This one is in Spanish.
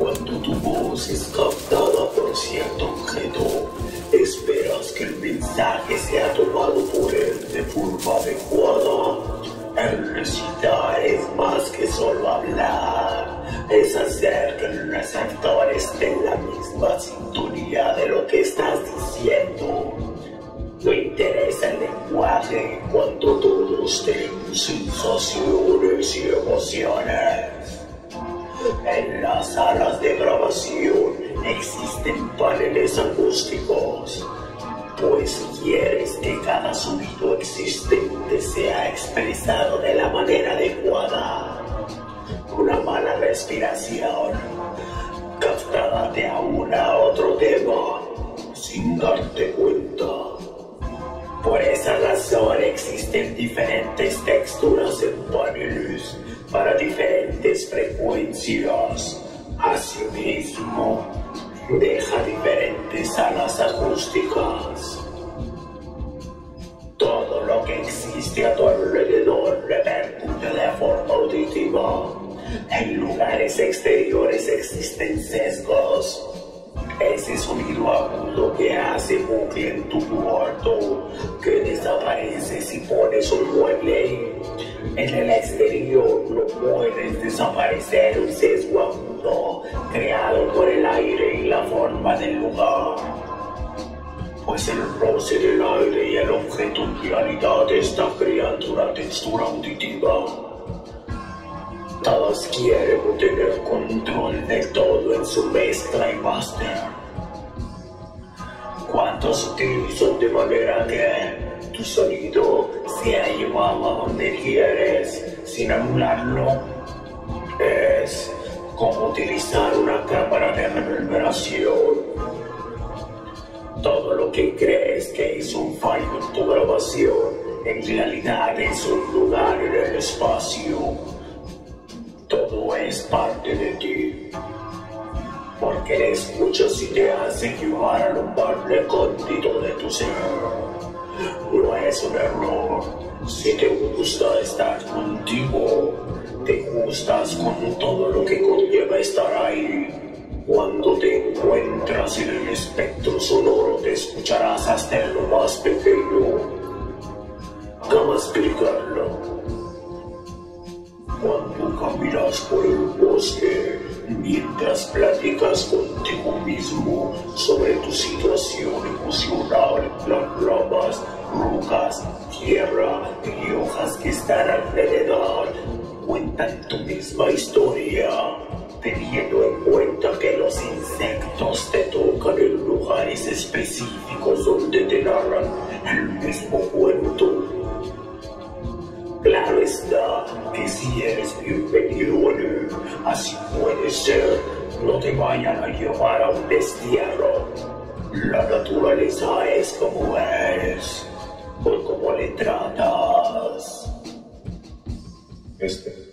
luz es captada por cierto objeto, esperas que el mensaje sea tomado por él de forma adecuada. El recitar es más que solo hablar, es hacer que el receptor esté en la misma sintonía de lo que estás diciendo. No interesa el lenguaje cuando todos tenemos sensaciones y emociones. En las salas de grabación existen paneles acústicos, pues quieres que cada sonido existente sea expresado de la manera adecuada. Una mala respiración captada de una a otro tema sin darte cuenta. Por esa razón existen diferentes texturas en para diferentes frecuencias. Asimismo, deja diferentes salas acústicas. Todo lo que existe a tu alrededor repercute de forma auditiva. En lugares exteriores existen sesgos. Ese sonido agudo que hace bucle en tu cuarto, que desaparece si pones un mueble. En el exterior no puedes desaparecer un sesgo agudo creado por el aire y la forma del lugar. Pues el roce del aire y el objeto en realidad está creando una textura auditiva. Todos quieren tener control de todo en su mezcla y master. ¿Cuántos utilizan de manera que tu sonido sea llevado a donde quieres sin anularlo? Es como utilizar una cámara de reverberación. Todo lo que crees que es un fallo en tu grabación, en realidad es un lugar en el espacio. Todo es parte de ti. Porque le escuchas y te hace llevar a lo más recóndito de tu ser. No es un error. Si te gusta estar contigo, te gustas con todo lo que conlleva estar ahí. Cuando te encuentras en el espectro sonoro, te escucharás hasta lo más pequeño. ¿Cómo explicarlo? Cuando caminas por el bosque, mientras platicas contigo mismo sobre tu situación emocional, las ramas, rocas, tierra y hojas que están alrededor cuentan tu misma historia, teniendo en cuenta que los insectos te tocan en lugares específicos donde te narran el mismo cuento. Claro está que si eres bienvenido así puede ser, no te vayan a llevar a un destierro. La naturaleza es como es, por cómo le tratas. Este